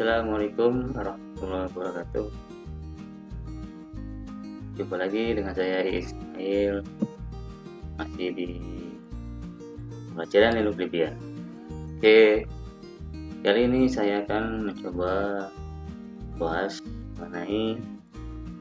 Assalamualaikum warahmatullahi wabarakatuh. Jumpa lagi dengan saya Ismail. Masih di pelajaran Linux Debian Oke Kali ini saya akan mencoba bahas mengenai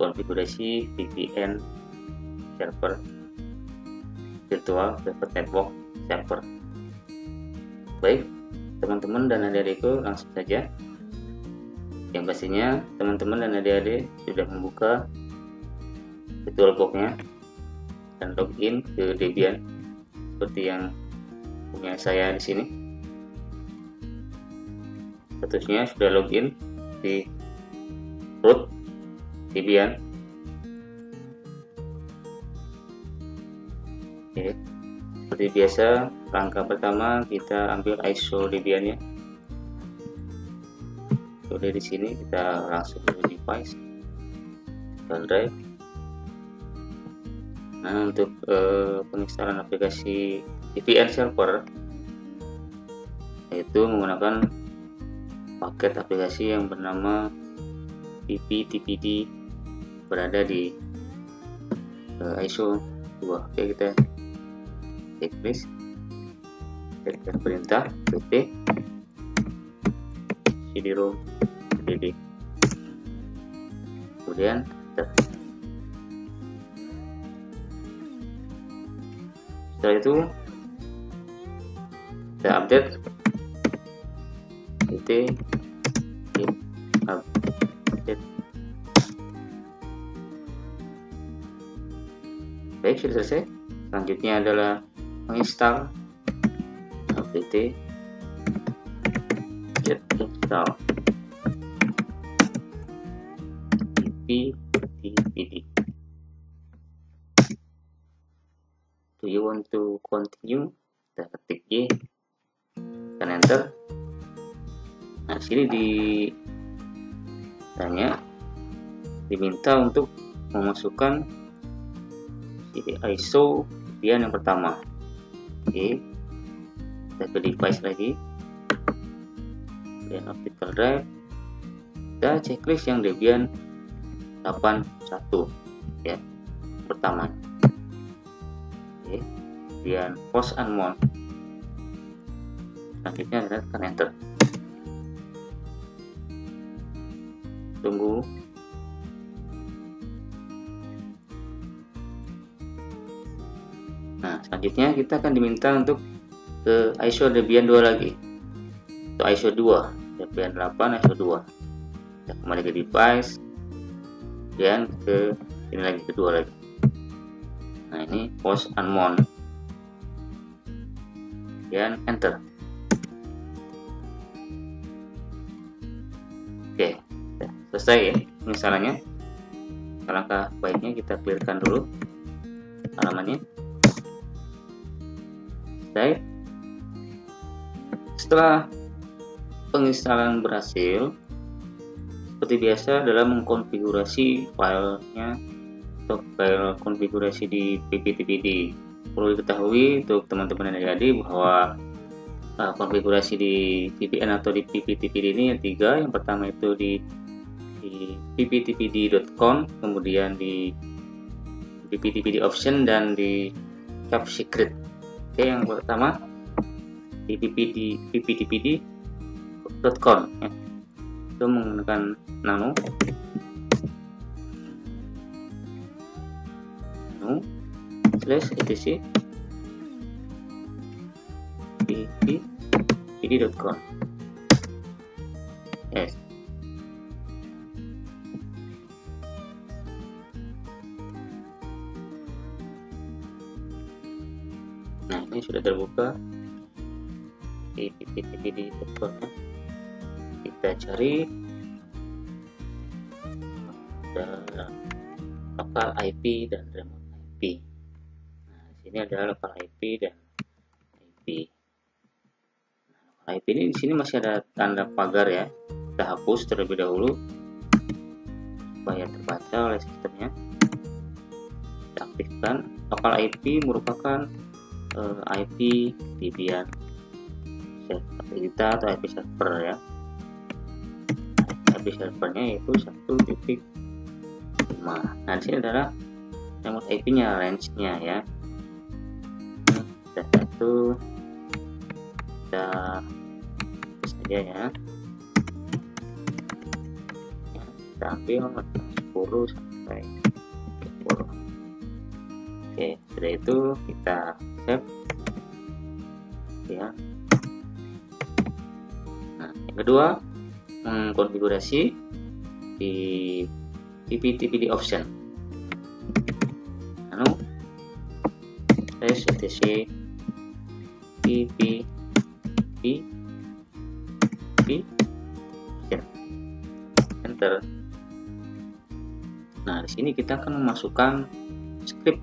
konfigurasi VPN server virtual private network server. Baik teman-teman dan adik-adikku langsung saja yang pastinya teman-teman dan adik-adik sudah membuka virtualbox-nya dan login ke Debian seperti yang punya saya di sini. Statusnya sudah login di root Debian. Oke. Seperti biasa, langkah pertama kita ambil ISO Debian Sudah di sini kita langsung ke device, file drive. Nah untuk eh, penginstalan aplikasi VPN server yaitu menggunakan paket aplikasi yang bernama PPTPD berada di eh, ISO 2. Oke kita checklist dan perintah pt cd-rom dd kemudian setelah itu kita update. Pt update. Baik sudah selesai. Selanjutnya adalah menginstal. Apt install pdpd do you want to continue? Kita ketik y dan enter. Nah sini di tanya. Diminta untuk memasukkan ISO Debian yang pertama. Oke. Kita ke device lagi kemudian optical drive kita checklist yang Debian 81 ya pertama. Oke kemudian post unmount selanjutnya adalah tekan enter. Tunggu. Nah, selanjutnya kita akan diminta untuk ke ISO Debian 2 lagi. Untuk ISO 2, Debian 8 ISO 2. Kita kembali ke device dan ke ini lagi kedua lagi. Nah, ini post unmount. Dan enter. Oke, selesai ya misalnya. Langkah baiknya kita clearkan dulu halamannya selesai setelah penginstalan berhasil seperti biasa dalam mengkonfigurasi filenya atau file konfigurasi di pptpd perlu diketahui untuk teman-teman yang adik bahwa uh, konfigurasi di VPN atau di pptpd ini yang tiga. Yang pertama itu di di pptpd.com kemudian di pptpd option dan di top secret. Oke, yang pertama di ppd ppdpd.com ya. Itu menggunakan nano. Nano slash etc. Ppdpd.com yes. Nah ini sudah terbuka. Di pptpd.com kita cari lokal IP dan remote IP nah sini ada lokal IP dan IP nah, lokal IP ini di sini masih ada tanda pagar ya. Kita hapus terlebih dahulu. Supaya terbaca oleh sistemnya. Kita aktifkan. Lokal IP merupakan uh, IP Debian server kita atau IP server ya IP servernya yaitu satu titik. Lima nah di sini adalah remote IP nya range nya ya. Kita satu. Kita saja ya. Kita ambil 10 sampai 10 oke sudah itu kita save. Ya. Nah yang kedua mengkonfigurasi di TP-TPD option. Anu slash etc. TP P P enter. Nah di sini kita akan memasukkan script.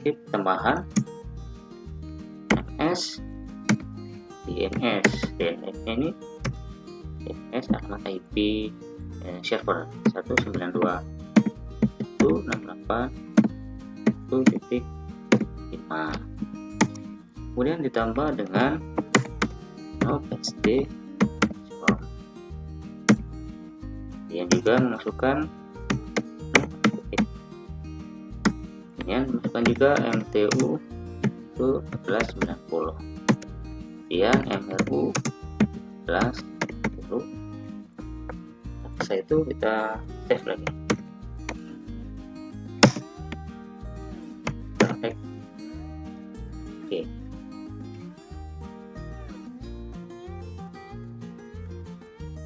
Script tambahan. Ms DNS DNS ini DNS alamat IP eh, server 192 168 1.5 kemudian ditambah dengan OpenSD yang juga memasukkan kemudian masukkan juga MTU itu 1190 kemudian MRU plus 10 setelah itu kita save lagi. Perfect. Oke.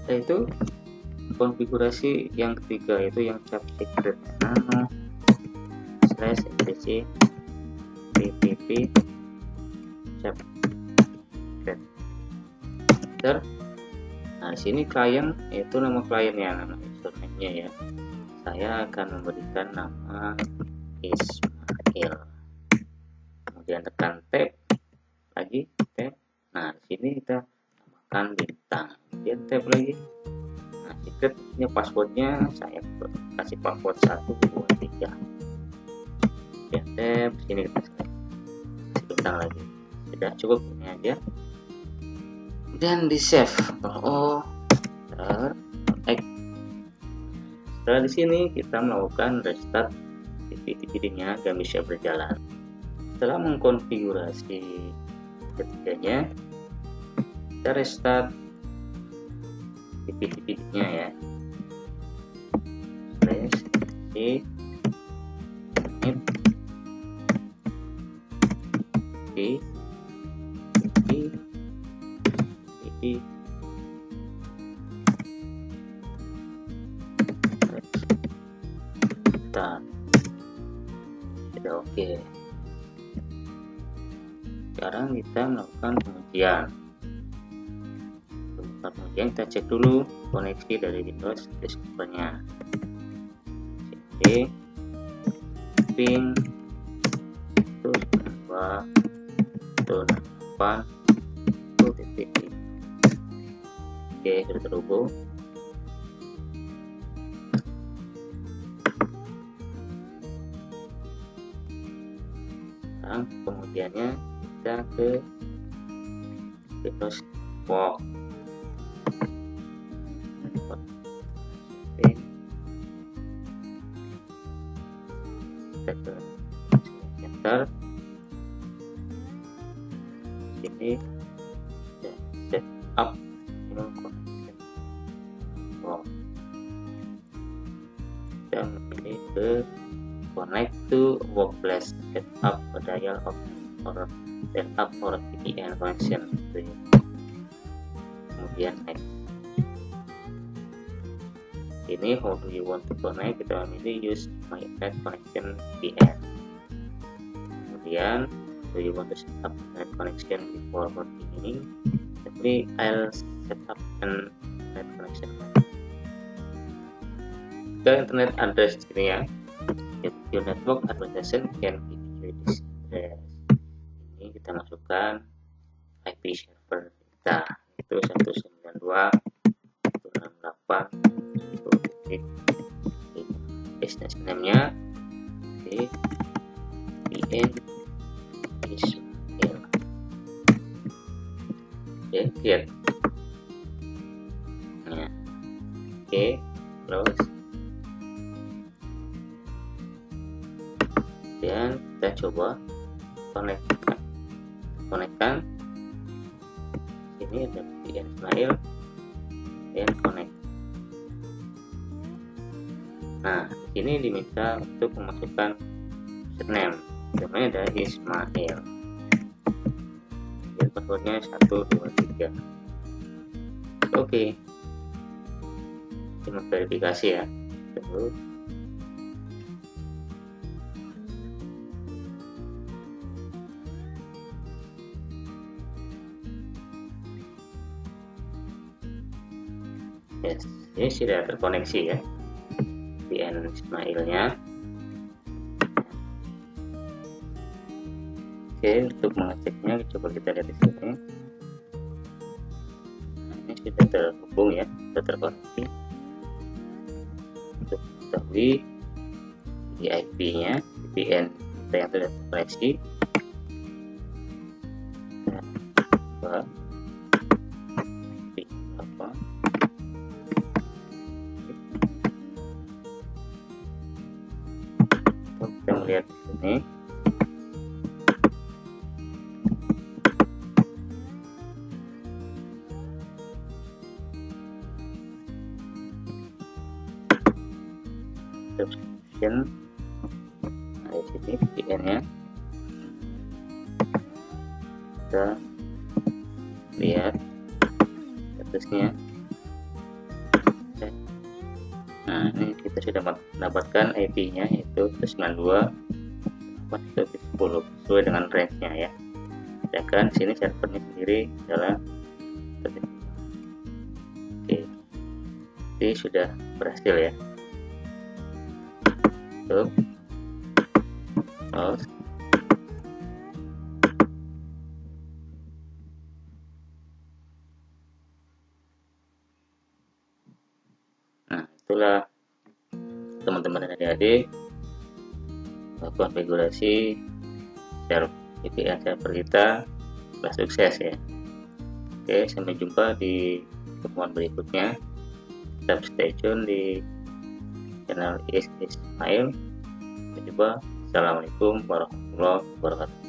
Setelah itu konfigurasi yang ketiga yaitu yang cap secret. Nano slash etc ppp cap nah di sini klien itu nama kliennya nama username-nya ya. Saya akan memberikan nama Ismail. Kemudian tekan tab lagi tab nah di sini kita tambahkan bintang. Kemudian tab lagi. Nah secret ini passwordnya saya kasih password 123 kemudian tab sini kita kasih bintang lagi. Sudah cukup ini aja dan di save. Oh setelah di sini kita melakukan restart TV-TV-nya agar bisa berjalan. Setelah mengkonfigurasi ketiganya kita restart TV-TV-nya ya melakukan pengujian. Pengujian kita cek dulu koneksi dari Windows Discovernya cd ping itu dua itu delapan itu titik Oke, sudah terhubung. Sekarang kemudiannya kita ke Windows Walk. Ke set up. Dan ini ke connect to workplace setup dial of setup for VPN connection kemudian next. Ini how do you want to connect? Kita memilih use my internet connection VPN kemudian do you want to set up internet connection before continuing jadi I'll set up an internet connection. Ke internet address ini ya. Your network authorization can give you this address kita masukkan IP server kita. Itu 192 168 titik business name nya oke VN Ismail. Oke lihat sini VPN Ismail dan connect. Nah ini diminta untuk memasukkan username. Namanya ada Ismail. Dan passwordnya 123 oke. Cuma verifikasi ya. Terus yes. Ini sudah terkoneksi ya. VPN Ismailnya. Oke untuk mengeceknya coba kita lihat di sini. Ini sudah terhubung ya sudah terkoneksi. Untuk mengetahui di IP nya VPN kita yang sudah terkoneksi subscription nah di sini VPN nya kita lihat statusnya. Nah ini kita sudah mendapatkan IP nya yaitu 92 10 sesuai dengan range nya ya. Sedangkan sini servernya sendiri adalah oke. Jadi sudah berhasil ya close nah itulah teman-teman dan adik-adik konfigurasi server VPN server kita telah sukses ya. Oke sampai jumpa di pertemuan berikutnya. Tetap stay tune di channel Is Ismail. Sampai jumpa. Assalamualaikum warahmatullahi wabarakatuh.